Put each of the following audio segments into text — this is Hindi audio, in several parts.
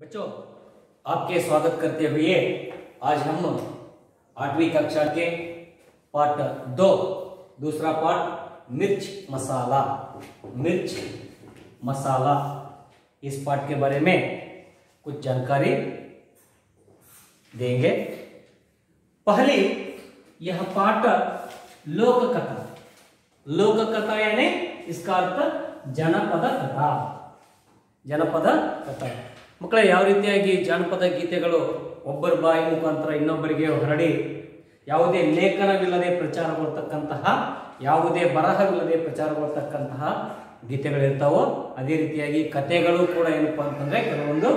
बच्चों, आपके स्वागत करते हुए आज हम आठवीं कक्षा के पार्ट दो, दूसरा पार्ट, मिर्च मसाला मिर्च मसाला, इस पार्ट के बारे में कुछ जानकारी देंगे। पहले, यह पाठ लोक कथा लोक कथा यानी इसका अर्थ जनपद कथा जनपद कथा ಮಕ್ಕಳೇ, ಯಾವ ರೀತಿಯಾಗಿ ಜಾನಪದ ಗೀತೆಗಳು ಒಬ್ಬರ ಬಾಯಿ ಮುಖಾಂತರ ಇನ್ನೊಬ್ಬರಿಗೆ ಹರಡಿ, ಯಾವುದೇ ಲೇಖನವಿಲ್ಲದೆ ಪ್ರಚಾರಗೊಳ್ತಕ್ಕಂತಹ ಯಾವುದೇ ಬರಹವಿಲ್ಲದೆ ಪ್ರಚಾರಗೊಳ್ತಕ್ಕಂತಹ ಗೀತೆಗಳಿರ್ತಾವೋ, ಅದೇ ರೀತಿಯಾಗಿ ಕಥೆಗಳು ಕೂಡ ಏನಪ್ಪ ಅಂತಂದ್ರೆ, ಕೆಲವೊಂದು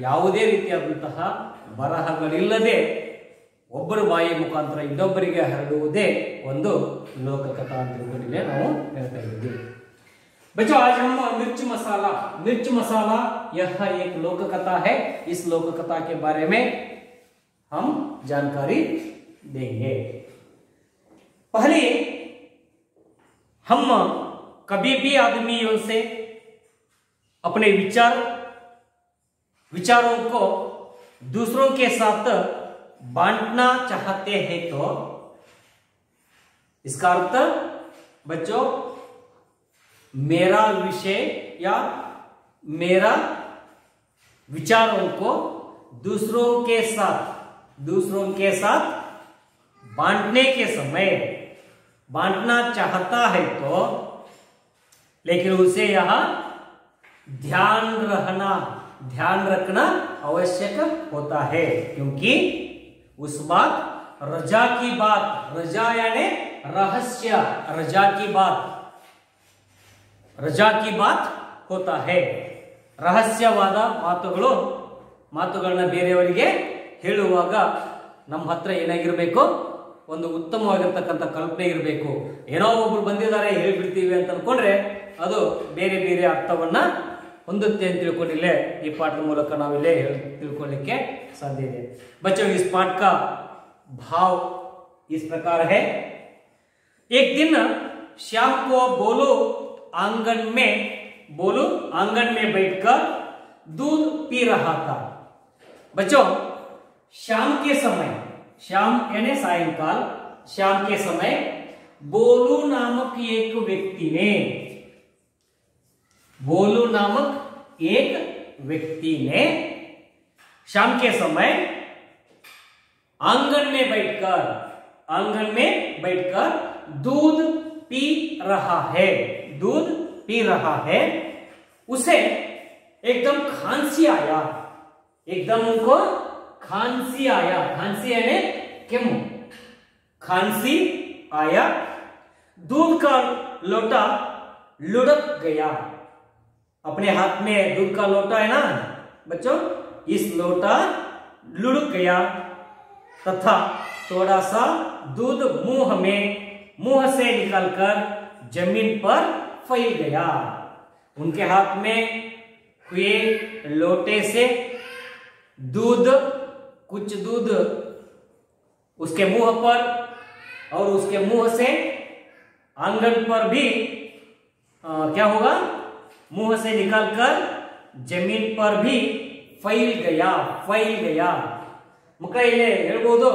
ಯಾವುದೇ ರೀತಿಯಾದಂತಹ ಬರಹಗಳಿಲ್ಲದೆ ಒಬ್ಬರ ಬಾಯಿ ಮುಖಾಂತರ ಇನ್ನೊಬ್ಬರಿಗೆ ಹರಡುವುದೇ ಒಂದು ಲೋಕಕಥಾ ಅಂತ ತಿಳ್ಕೊಂಡಿಲ್ಲೇ ನಾವು ಹೇಳ್ತಾ ಇದ್ದೀವಿ. बच्चों, आज हम मिर्च मसाला मिर्च मसाला, यह एक लोक कथा है। इस लोक कथा के बारे में हम जानकारी देंगे। पहले, हम कभी भी आदमियों से अपने विचार, विचारों को दूसरों के साथ बांटना चाहते हैं तो इसका अर्थ बच्चों मेरा विषय या मेरा विचारों को दूसरों के साथ, दूसरों के साथ बांटने के समय बांटना चाहता है तो लेकिन उसे यह ध्यान रखना ध्यान रखना आवश्यक होता है, क्योंकि उस बात, रजा की बात, रजा यानी रहस्य, रजा की बात ರಜಾ ಕಿ ಬಾತ್ ಹೋತಾ ಹೇ ರಹಸ್ಯವಾದ ಮಾತುಗಳು ಮಾತುಗಳನ್ನ ಬೇರೆಯವರಿಗೆ ಹೇಳುವಾಗ ನಮ್ಮ ಹತ್ರ ಏನಾಗಿರ್ಬೇಕು ಒಂದು ಉತ್ತಮವಾಗಿರ್ತಕ್ಕಂಥ ಕಲ್ಪನೆ ಇರಬೇಕು ಏನೋ ಒಬ್ರು ಬಂದಿದ್ದಾರೆ ಹೇಳ್ಬಿಡ್ತೀವಿ ಅಂತ ಅನ್ಕೊಂಡ್ರೆ ಅದು ಬೇರೆ ಬೇರೆ ಅರ್ಥವನ್ನ ಹೊಂದುತ್ತೆ ಅಂತ ತಿಳ್ಕೊಂಡಿಲ್ಲೇ ಈ ಪಾಠದ ಮೂಲಕ ನಾವಿಲ್ಲೇ ಹೇಳ್ ತಿಳ್ಕೊಳ್ಳಿಕ್ಕೆ ಸಾಧ್ಯ ಇದೆ बच्चों इस पाठ का भाव इस प्रकार है एक दिन श्याम को बोलो आँगन में, बोलो, आँगन में बैठकर दूध पी रहा था। बच्चों, शाम के समय, शाम यानी सायंकाल, शाम के समय बोलू नामक एक व्यक्ति ने, बोलू नामक एक व्यक्ति ने शाम के समय आँगन में बैठकर, आँगन में बैठकर दूध पी रहा है। दूध पी रहा है, उसे एकदम खांसी आया। एकदम उनको खांसी आया। खांसी यानी किम। खांसी आया, दूध का लोटा लुढ़क गया। अपने हाथ में दूध का लोटा है ना? बच्चों, इस लोटा लुढ़क गया। तथा थोड़ा सा दूध मुँह में, मुँह से निकलकर जमीन पर फैल गया उनके हाथ में हुए लोटे से दूध कुछ दूध उसके मुंह पर और उसके मुंह से आंगन पर भी आ, क्या होगा मुंह से निकलकर जमीन पर भी फैल गया फैल गया ಮಕ್ಕಳ ಇಲ್ಲಿ ಹೇಳ್ಬೋದು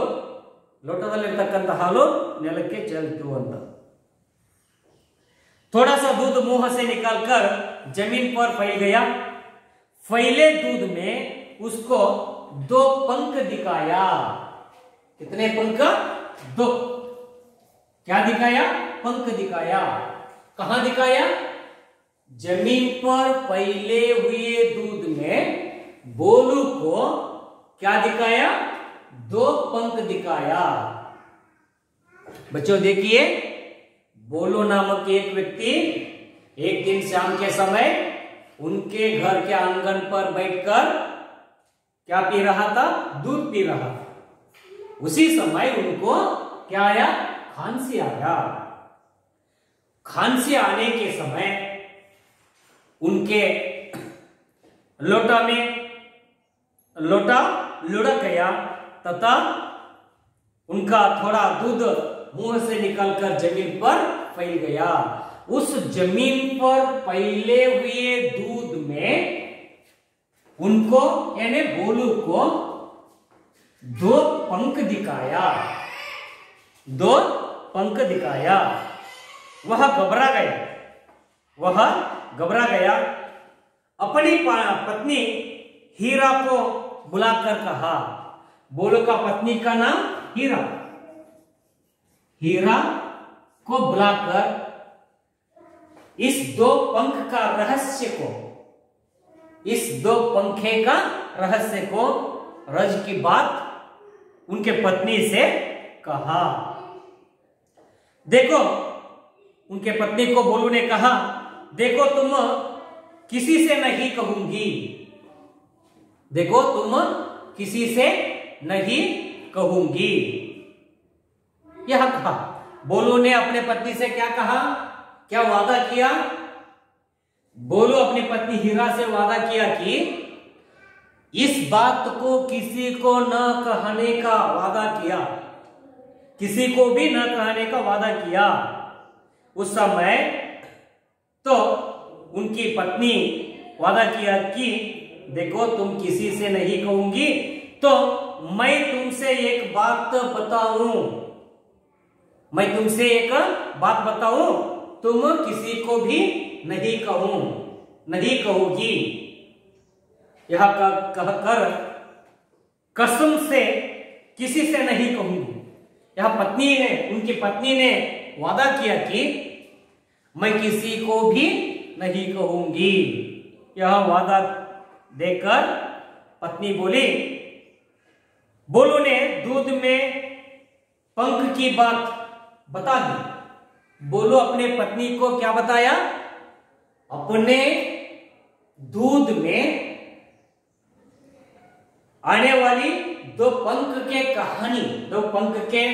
ಲೋಟದಲ್ಲಿರ್ತಕ್ಕಂಥ ಹಾಲು ನೆಲಕ್ಕೆ ಚೆಲ್ತು ಅಂತ थोड़ा सा दूध मुँह से निकालकर ज़मीन पर फैल गया। फैले दूध में उसको दो पंख दिखाया। कितने पंख? दो। क्या दिखाया? पंख दिखाया। कहा दिखाया? ज़मीन पर फैले हुए दूध में बोलू को क्या दिखाया? दो पंख दिखाया। बच्चों, देखिए। बोलो नामक एक व्यक्ति एक दिन शाम के समय उनके घर के आँगन पर बैठकर क्या पी रहा था? दूध पी रहा था। उसी समय उनको क्या आया? खांसी आया। खांसी आने के समय उनके लोटा में लोटा लुढ़क गया तथा उनका थोड़ा दूध मुँह से निकलकर ज़मीन पर फैल गया। उस ज़मीन पर फैले हुए दूध में उनको, यानी बोलू को दो पंख दिखाया। दो पंख दिखाया। वह घबरा गया वह घबरा गया। अपनी पत्नी हीरा को बुलाकर कहा, बोलो का पत्नी का नाम हीरा। हीरा को बुलाकर इस दो पंख का रहस्य को, इस दो पंखे का रहस्य को रज की बात उनके पत्नी से कहा। देखो, उनके पत्नी को बोलू ने कहा, देखो तुम किसी से नहीं कहूँगी। देखो तुम किसी से नहीं कहूँगी। यह कहा। बोलो ने अपने पत्नी से क्या कहा? क्या वादा किया? बोलो अपनी पत्नी हीरा से वादा किया कि इस बात को किसी को न कहने का वादा किया। किसी को भी न कहने का वादा किया। उस समय तो उनकी पत्नी वादा किया कि, देखो, तुम किसी से नहीं कहूँगी तो मैं तुमसे एक बात बताऊँ। मैं तुमसे एक बात बताऊँ? तुम किसी को भी नहीं कहूँ। नहीं कहोगी। यह कह- कहकर कसम से किसी से नहीं कहूँगी। यह पत्नी ने, उनकी पत्नी ने वादा किया कि मैं किसी को भी नहीं कहूँगी। यह वादा देकर पत्नी बोली, बोलो ने, दूध में पंख की बात बता दी। बोलो अपने पत्नी को, क्या बताया? अपने दूध में आने वाली दो पंख के कहानी, दो पंख के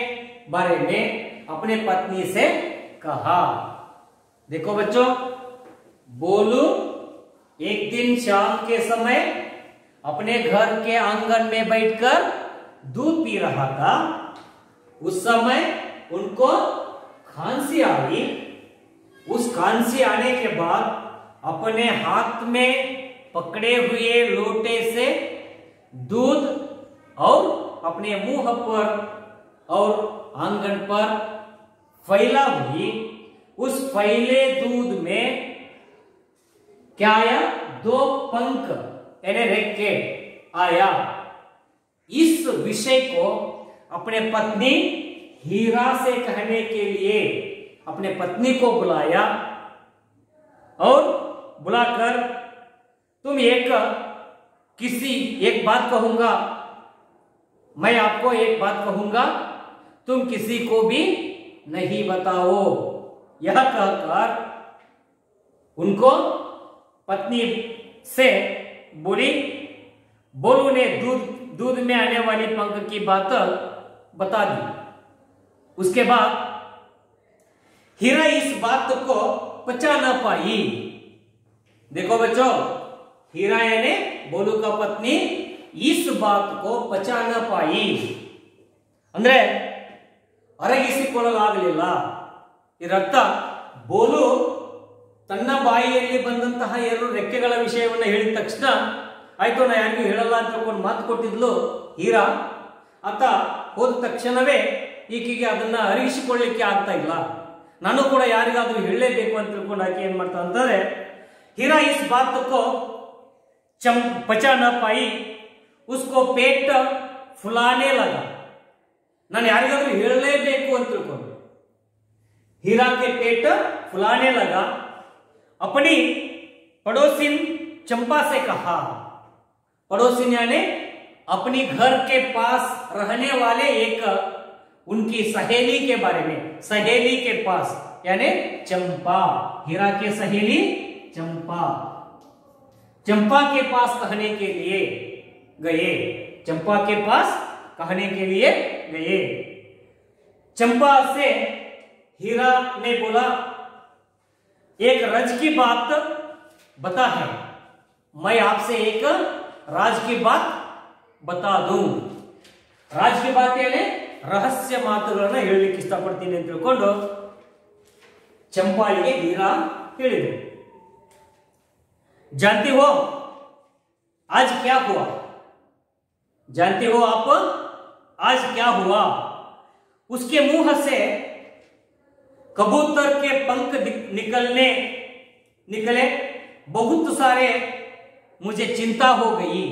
बारे में अपने पत्नी से कहा। देखो बच्चों, बोलू, एक दिन शाम के समय अपने घर के आँगन में बैठकर दूध पी रहा था। उस समय उनको खांसी आ गई। उस खांसी आने के बाद अपने हाथ में पकड़े हुए लोटे से दूध और अपने मुँह पर और आँगन पर फैला हुई, उस फैले दूध में क्या आया? दो पंख, यानी रेखे आया। इस विषय को अपने पत्नी हीरा से कहने के लिए अपने पत्नी को बुलाया और बुलाकर, तुम एक, किसी एक बात कहूँगा। मैं आपको एक बात कहूँगा, तुम किसी को भी नहीं बताओ। यह कहकर उनको पत्नी से बोली बोलू ने दूध दूध में आने वाली पंख की बात बता दी। उसके बाद हीरा इस बात को पचा ना पाई देखो बच्चों हीरा यानी बोलू का पत्नी इस बात को ಪಚಾ ನ ಪಾಯಿ ಅಂದ್ರೆ ಅರಗಿಸಿಕೊಳ್ಳಲಾಗಲಿಲ್ಲ ಇದರರ್ಥ ಬೋಲು ತನ್ನ ಬಾಯಿಯಲ್ಲಿ ಬಂದಂತಹ ಎರಡು ರೆಕ್ಕೆಗಳ ವಿಷಯವನ್ನು ಹೇಳಿದ ತಕ್ಷಣ ಆಯ್ತು ನಾ ಯಾರಿಗೂ ಹೇಳಲ್ಲ ಅಂತ ತಿಳ್ಕೊಂಡು ಮಾತು ಕೊಟ್ಟಿದ್ಲು ಹೀರಾ ಆತ ಹೋದ ತಕ್ಷಣವೇ ಈಕೆಗೆ ಅದನ್ನ ಅರಿಗಿಸಿಕೊಳ್ಳಿಕ್ಕೆ ಆಗ್ತಾ ಇಲ್ಲ ನಾನು ಕೂಡ ಯಾರಿಗಾದ್ರೂ ಹೇಳಲೇಬೇಕು ಅಂತ ತಿಳ್ಕೊಂಡು ಆಕೆ ಏನ್ ಮಾಡ್ತಾ ಅಂತಂದ್ರೆ ಹೀರಾ ಇಸ್ ಬಾತ್ ಕೋ चम पचा न पाई उसको पेट फुलाने लगा ನಾನು ಯಾರಿಗಾದ್ರೂ ಹೇಳಲೇಬೇಕು ಅಂತ ತಿಳ್ಕೊಂಡು हीरा के पेट फुलाने लगा अपनी पड़ोसिन चंपा से कहा पड़ोसिन यानी अपनी घर के पास रहने वाले एक उनकी सहेली के बारे में, सहेली के पास, यानी चंपा, हीरा की सहेली चंपा। चंपा के पास कहने के लिए गए, चंपा के पास कहने के लिए गए। चंपा से हीरा ने बोला, एक रज की बात बता है, मैं आपसे एक राज की बात बता दूँ। राज की बात यानी ರಹಸ್ಯ ಮಾತುಗಳನ್ನ ಹೇಳಲಿಕ್ಕೆ ಇಷ್ಟಪಡ್ತೀನಿ ಅಂತ ತಿಳ್ಕೊಂಡು ಚಂಪಾಳಿಗೆ ಹೀರಾ ಹೇಳಿದರು जानती हो आज क्या हुआ जानते हो आप आज क्या हुआ उसके मुंह से कबूतर के पंख दि- निकलने निकले बहुत सारे मुझे चिंता हो गई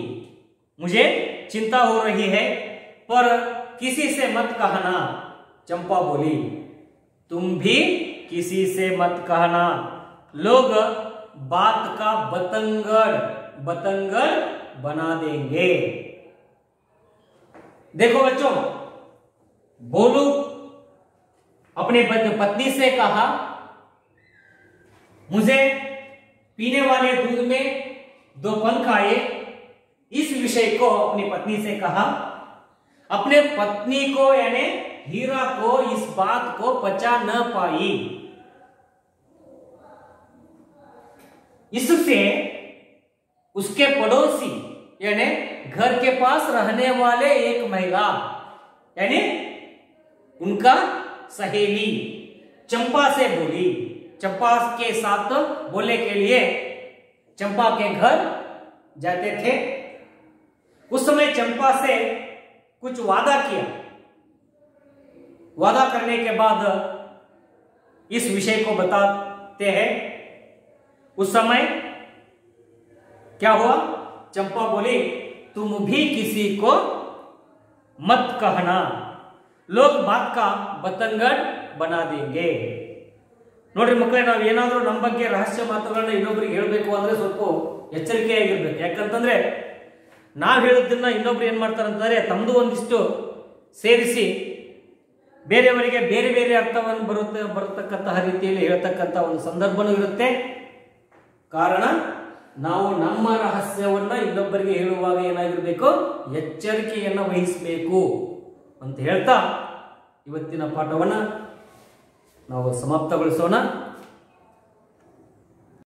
मुझे चिंता हो रही है पर किसी से मत कहना। चंपा बोली, तुम भी किसी से मत कहना। लोग बात का बतंगर बतंगड़ बना देंगे। देखो बच्चों, बोलू, अपने पत्नी से कहा, मुझे पीने वाले दूध में दो पंख आए। इस विषय को अपनी पत्नी से कहा अपने पत्नी को, यानी हीरा को, इस बात को पचा न पाई। इससे उसके पड़ोसी, यानी घर के पास रहने वाले एक महिला, यानी उनका सहेली, चंपा से बोली। चंपा के साथ बोलने के लिए चंपा के घर जाते थे। उस समय चंपा से कुछ वादा किया वादा करने के बाद इस विषय को बताते हैं उस समय क्या हुआ चंपा बोली तुम भी किसी को मत कहना लोग बात का ಬತ್ತಂಗಡ್ ಬನಾ ದೇಂಗೆ ನೋಡ್ರಿ ಮಕ್ಕಳೇ ನಾವು ಏನಾದರೂ ನಮ್ಮ ಬಗ್ಗೆ ರಹಸ್ಯ ಮಾತುಗಳನ್ನ ಇನ್ನೊಬ್ರಿಗೆ ಹೇಳಬೇಕು ಅಂದ್ರೆ ಸ್ವಲ್ಪ ಎಚ್ಚರಿಕೆಯಾಗಿರ್ಬೇಕು ಯಾಕಂತಂದ್ರೆ ನಾವು ಹೇಳೋದನ್ನ ಇನ್ನೊಬ್ರು ಏನು ಮಾಡ್ತಾರೆ ಅಂತಂದರೆ ತಮ್ಮದು ಒಂದಿಷ್ಟು ಸೇರಿಸಿ ಬೇರೆಯವರಿಗೆ ಬೇರೆ ಬೇರೆ ಅರ್ಥವನ್ನು ಬರುತ್ತೆ, ಬರತಕ್ಕಂತಹ ರೀತಿಯಲ್ಲಿ ಹೇಳ್ತಕ್ಕಂಥ ಒಂದು ಸಂದರ್ಭನೂ ಇರುತ್ತೆ. ಕಾರಣ, ನಾವು ನಮ್ಮ ರಹಸ್ಯವನ್ನ ಇನ್ನೊಬ್ಬರಿಗೆ ಹೇಳುವಾಗ ಏನಾಗಿರಬೇಕು? ಎಚ್ಚರಿಕೆಯನ್ನು ವಹಿಸಬೇಕು ಅಂತ ಹೇಳ್ತಾ ಇವತ್ತಿನ ಪಾಠವನ್ನ ನಾವು ಸಮಾಪ್ತಗೊಳಿಸೋಣ.